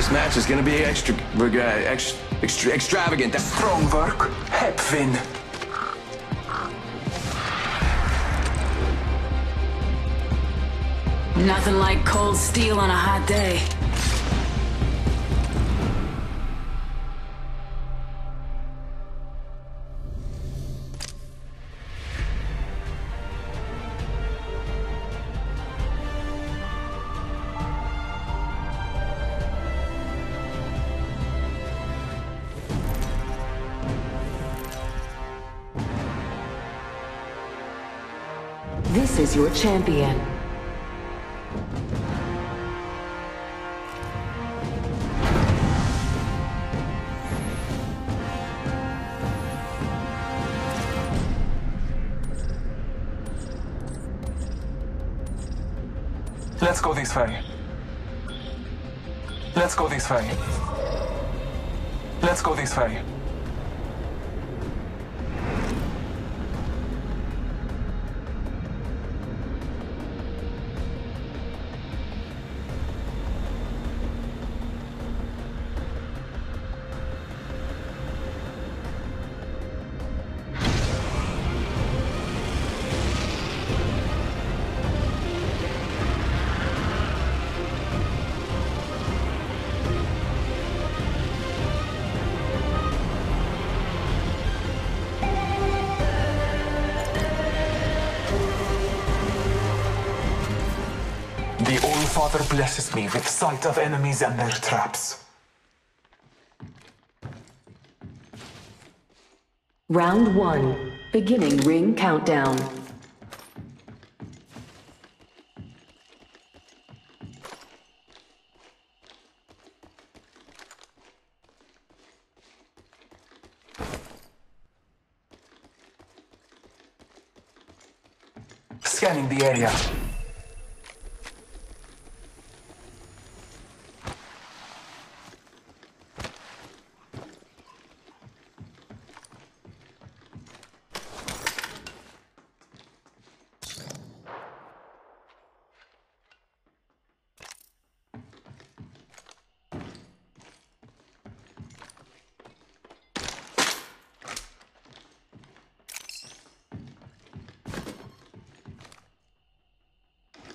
This match is gonna be extra, uh, extra, extra extravagant. Strong work, Hepvin. Nothing like cold steel on a hot day. Is your champion. Let's go this way. Let's go this way. Let's go this way. All-Father blesses me with sight of enemies and their traps. Round one. Beginning ring countdown. Scanning the area.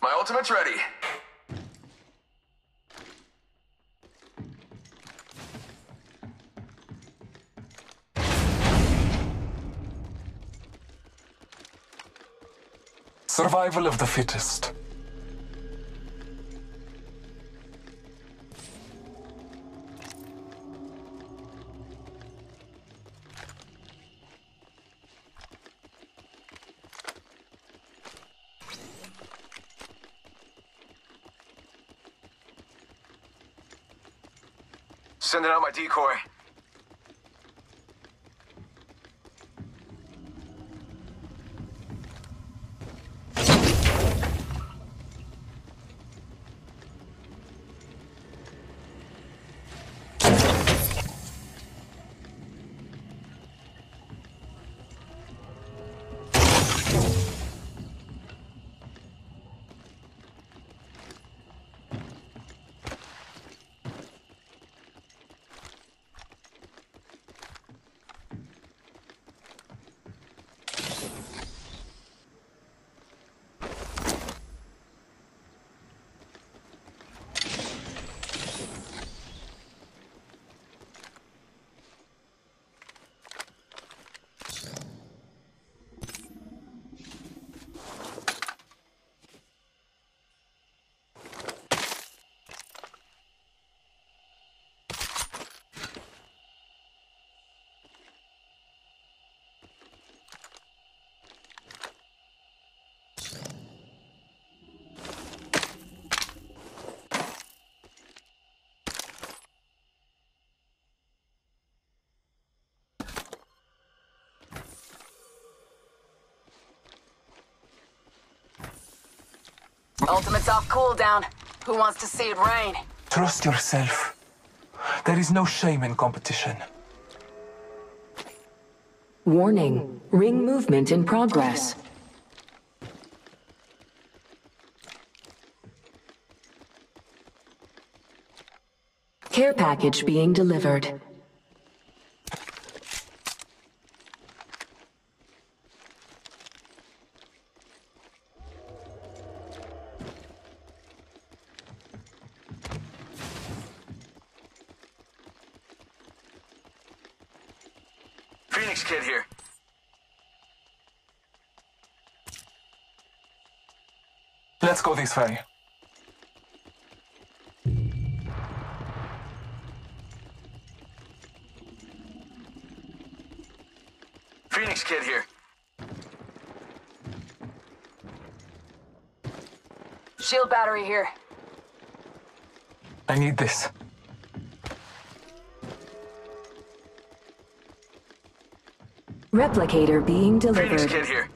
My ultimate's ready. Survival of the fittest. Sending out my decoy. Ultimate's off cooldown. Who wants to see it rain? Trust yourself. There is no shame in competition. Warning. Ring movement in progress. Care package being delivered. Phoenix Kit here. Let's go this way. Phoenix Kit here. Shield battery here. I need this. Replicator being Phoenix delivered. Kit here.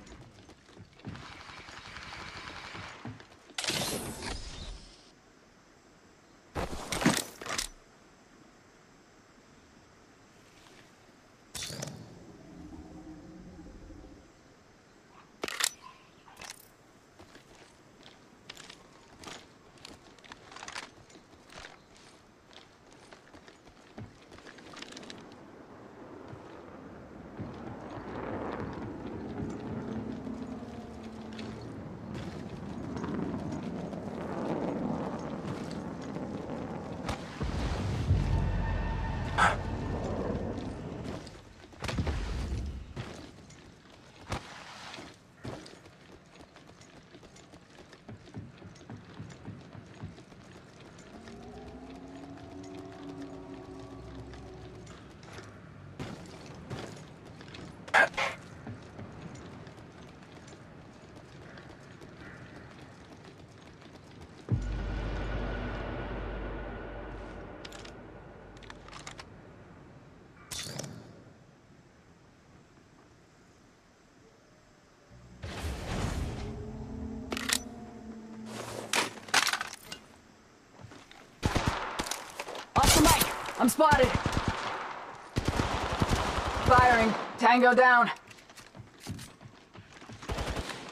Off the mic. I'm spotted. Firing. Tango down.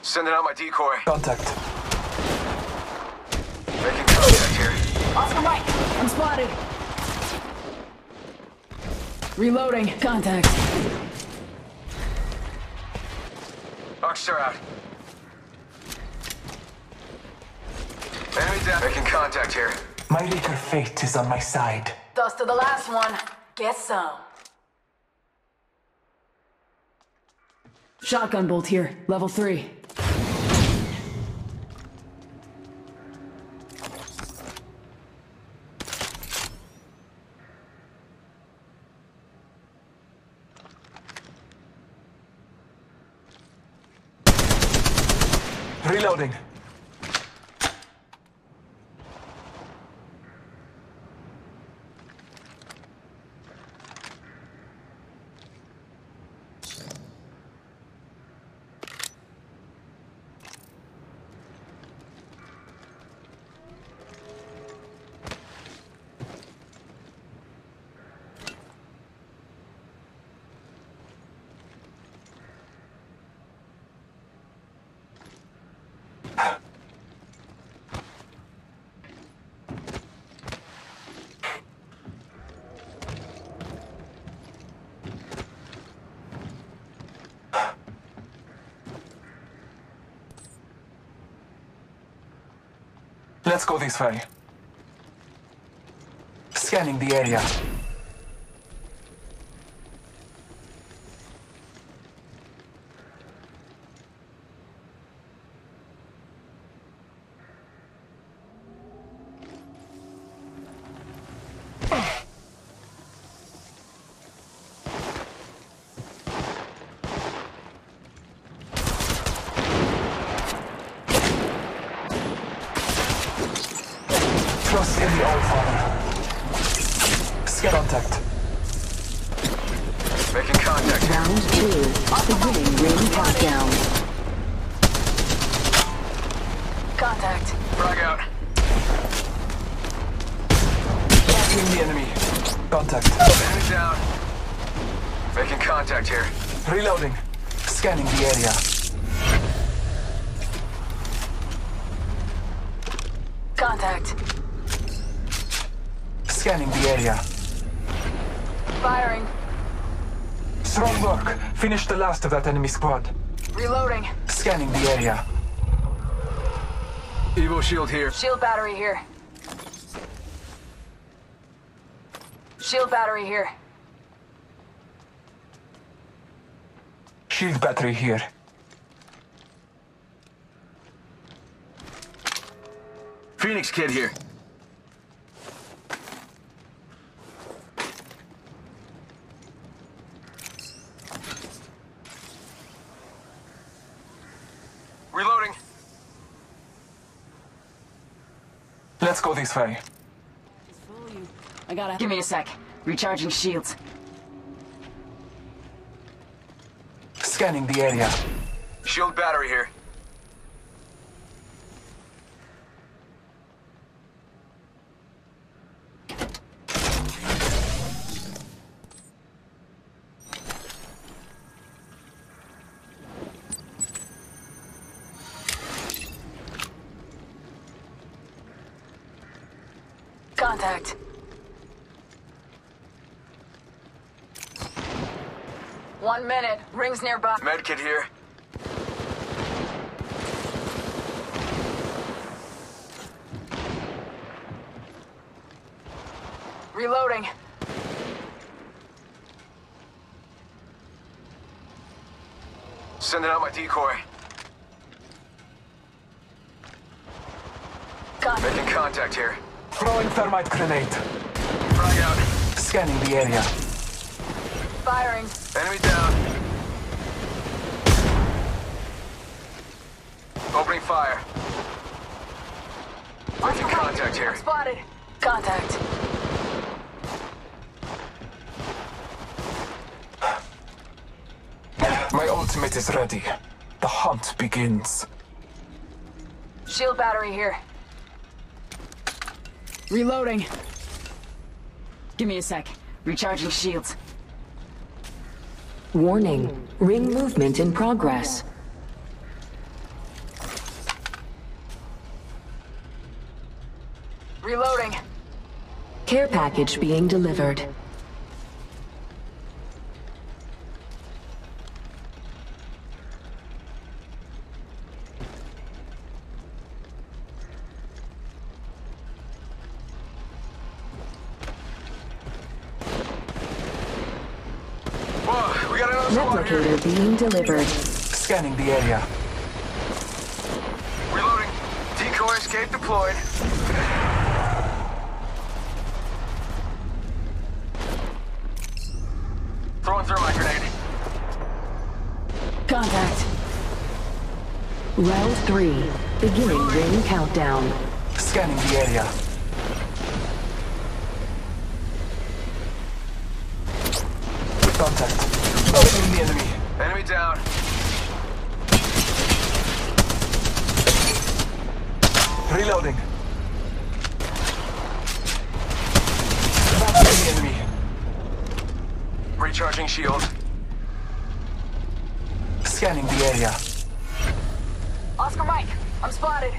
Sending out my decoy. Contact. Making contact here. Off the mic. I'm spotted. Reloading. Contact. Arcstar out. Enemy down. Making contact here. My later fate is on my side. Dust to the last one. Get some. Shotgun bolt here. Level three. Reloading. Let's go this way. Scanning the area. Trust in the All Father. Scan contact. Making contact here. Round two. Beginning ring countdown. Contact. Frag out. Tackling the enemy. Contact. Enemy down. Making contact here. Reloading. Scanning the area. Contact. Scanning the area. Firing. Strong work. Finish the last of that enemy squad. Reloading. Scanning the area. Evo shield here. Shield battery here. Shield battery here. Shield battery here. Phoenix kit here. Reloading. Let's go this way. I gotta. Give me a sec. Recharging shields. Scanning the area. Shield battery here. Contact. One minute. Rings nearby. Medkit here. Reloading. Sending out my decoy. Contact. Making contact here. Throwing thermite grenade. Frag out. Scanning the area. Firing. Enemy down. Opening fire. Making contact here. Spotted. Contact. My ultimate is ready. The hunt begins. Shield battery here. Reloading. Give me a sec. Recharging shields. Warning. Ring movement in progress. Reloading. Care package being delivered. Whoa, we got another squad here. Replicator being delivered. Scanning the area. Reloading. Decoy escape deployed. Throwing thermite grenade. Contact. Round three. Beginning ring countdown. Scanning the area. Contact. Enemy. Down. Reloading. Enemy. Recharging shield. Scanning the area. Oscar Mike, I'm spotted.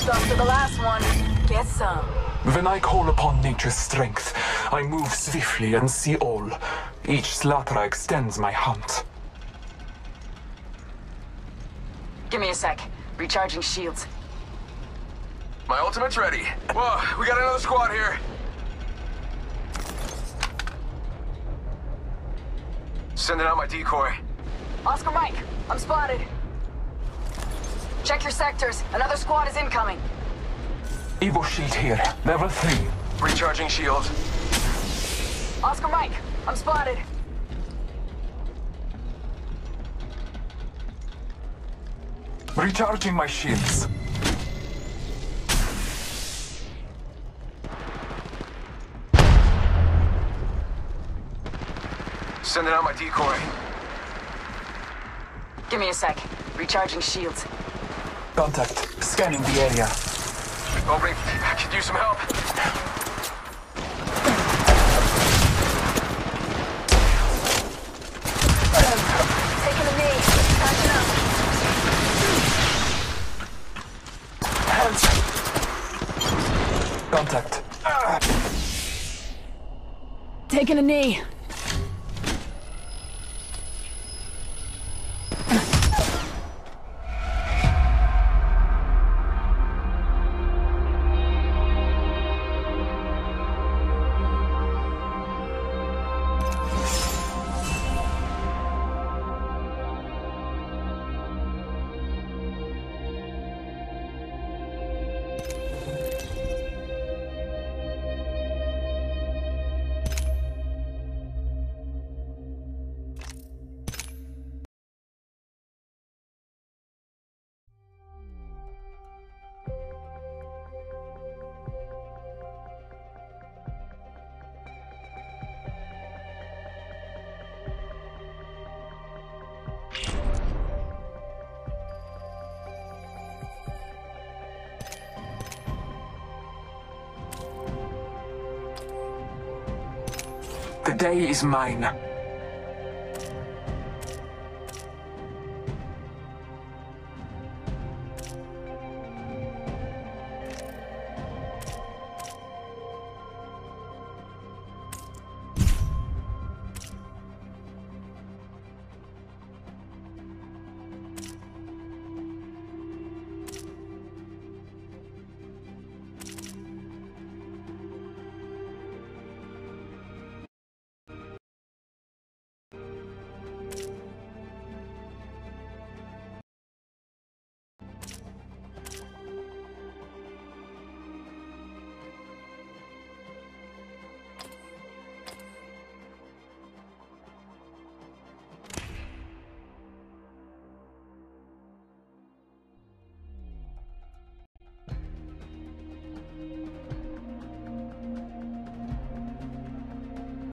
Stuck to the last one. Get some. When I call upon nature's strength, I move swiftly and see all. Each slaughter extends my hunt. Give me a sec. Recharging shields. My ultimate's ready. Whoa, we got another squad here. Sending out my decoy. Oscar Mike, I'm spotted. Check your sectors. Another squad is incoming. Evo shield here. Level 3. Recharging shield. Oscar Mike, I'm spotted. Recharging my shields. Sending out my decoy. Give me a sec. Recharging shields. Contact. Scanning the area. Opening. Could use some help. Taking a knee. Patching up. Hands. Contact. Taking a knee. The day is mine.